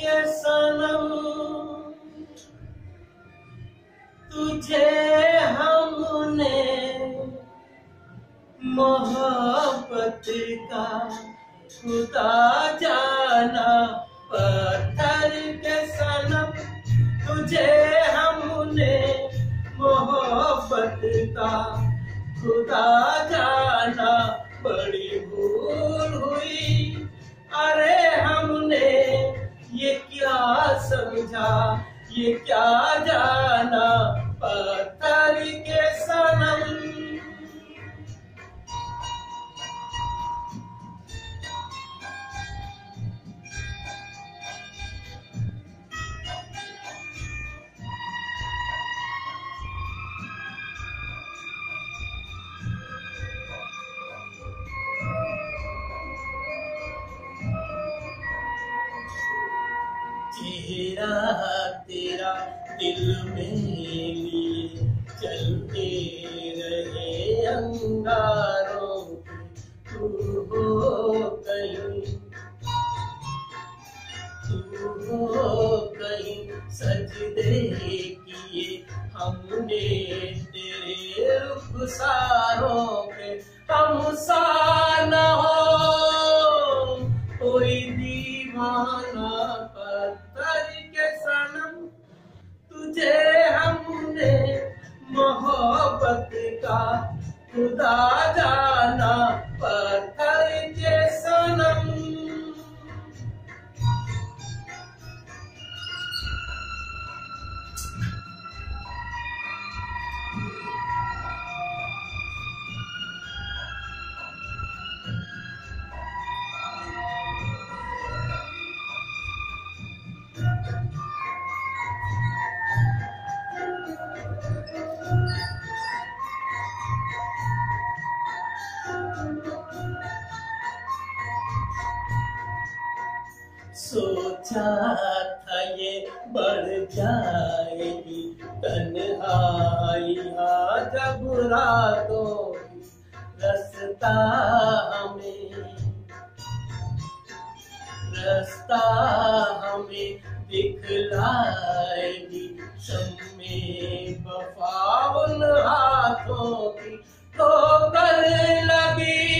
के सनम, तुझे हमने मोहब्बत का खुदा जाना, पत्थर के सनम, तुझे हमने मोहब्बत का खुदा जाना। चेहरा तेरा दिल में लिए चलते रहे अंगारों तू हो कहीं, तू हो कहीं सजदे किए हमने तेरे रुखसारों पे। हम सा न हो खुदा जाना सोचा था ये बढ़ जाएगी तन्हाई। हाँ जब रातों रास्ता हमें रास्ता हमें दिखलाएगी शम्मे वफा उन हाथों की ठोकर लगी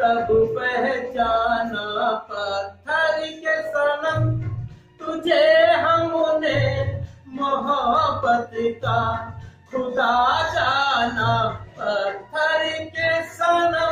तब पहचाना पत्थर के सनम। तुझे हमने मोहब्बत का खुदा जाना। पत्थर के सनम।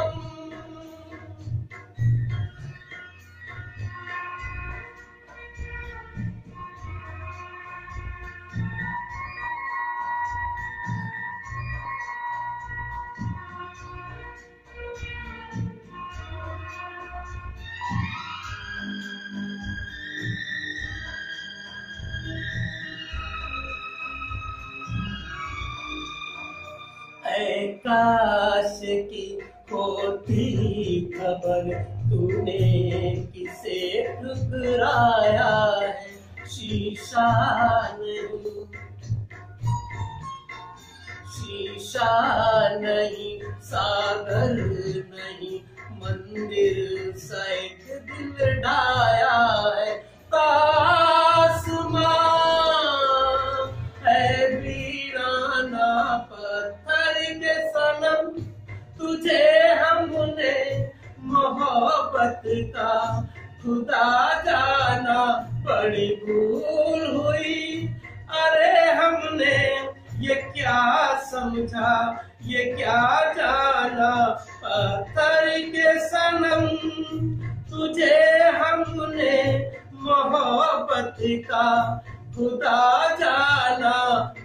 काश की होती खबर तूने किसे ठुकराया है? शीशा नहीं शीशा नहीं सागर नहीं का खुदा जाना बड़ी भूल हुई। अरे हमने ये क्या समझा, ये क्या जाना पत्थर के सनम? तुझे हमने मोहब्बत का खुदा जाना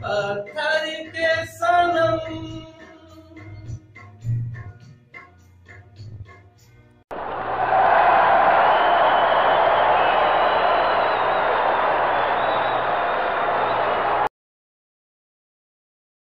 पत्थर